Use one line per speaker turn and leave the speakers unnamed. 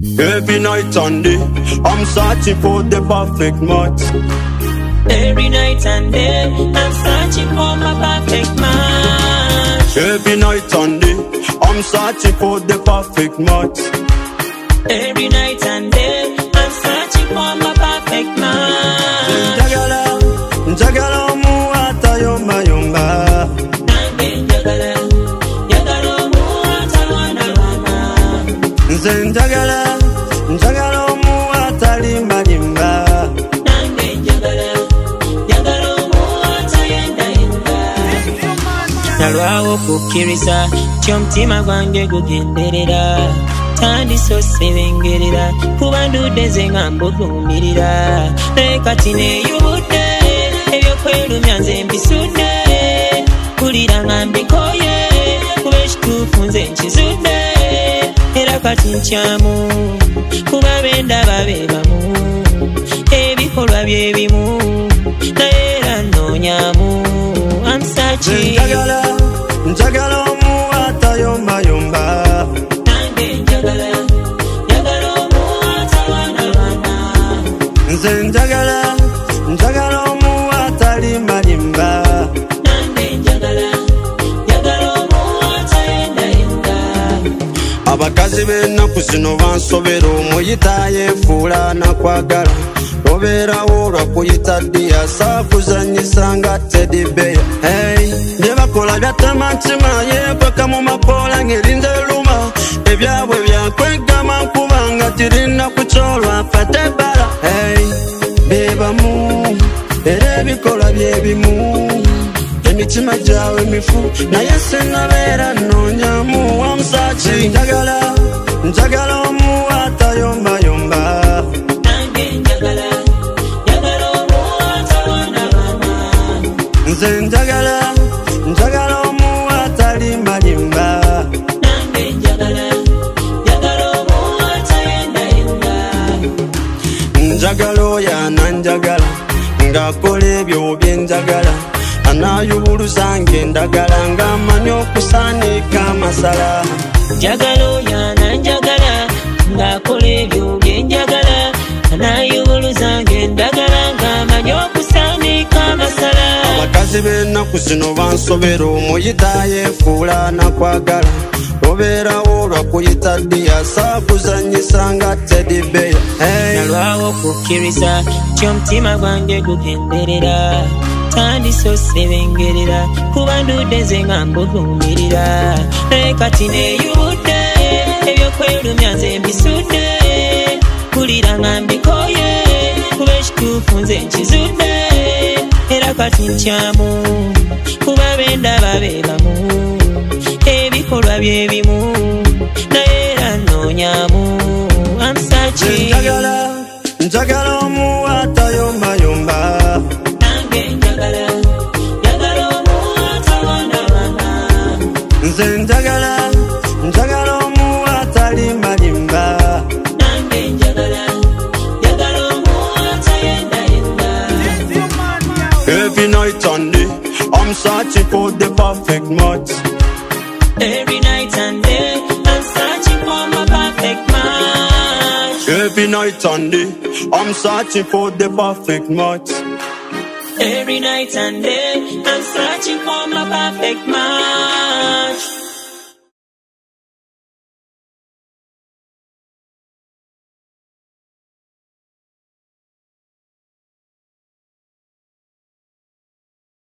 Every night and day, I'm searching for the perfect match.
Every night and day, I'm searching for my perfect match.
Every night and day, I'm searching for the perfect match.
Every night and day, I'm searching for my perfect match.
Njagala, njagala omuwata yomba yomba.
Njagala omuwata lwana lwana.
Nze njagala, njagala omuwata limba limba.
Nange njagala, njagala omuwata yenda yenda. nalwawo okukkiriza kyomutima gwange gugenderera tandisosebengerera kuba ndudeze nga mbugumirira naye kati neeyubudde ebyokwerumya nze mbisudde era kati nkyamu kuba bendaba be bamu ebikolwa bye bimu naye era nnoonyamu
Nze
amsachi
njagala, njagala omuwata yomba yomba.
nange njagala njagala omuwata lwana lwana
Nze njagala, njagala omuwata limba abakazi b'ennaku zino bansobera omuyita yeefuula nakwagala. Obeerawo lwakuyita ddiya saakuzanyisa nga tedibeya hey, bye bakola byatamankima yeekweka mu mapoola ng'erinda eruma ebyabwe byakwegama nkuba nga tirina ku kyolwa fate bala hey, be bamu era ebikola bye bimu. Emitima gyawe mifu naye sinabeera
nange njagala njagala omuwata lwana lwana
nze njagala njagala omuwata limbalimba
nange njagala
oyo ananjagala ng'akola ebyo byenjagala anaayubuluza ng'endagala ng'amanyi okusaanika amasala
njagala oyo ananjagala ng'akola ebyo byenjagala anayubuluza ng'endagala ng'amanyi okusaanika amasala.
Abakazi b'ennaku zino bansobera omuyita yeefuula nakwagala obeerawo lwakuyita ddiya saakuzanyisa nga tedibeya
nalwawo okukkiriza kyomutima gwange gugenderera tandisosebengerera kuba ndudeze nga mbugumirira naye kati neeyubudde ebyokwerumya nze mbisudde. Kulira nga mbikoye kuba ekituufu nze nkizudde. Era kati nkyamu kuba bendaba be bamu. Ebikolwa bye bimu naye era nnoonyamu
Nze
amsachi
njagala njagala omuwata nze njagala njagala omuwata limbalimba
nange njagala njagala omuwata yenda yenda
Every night and day, I'm searching for the perfect match.
every night and day I'm searching for my perfect match
Every night and day, I'm searching for the perfect match.
Every night and day. I'm searching for my perfect match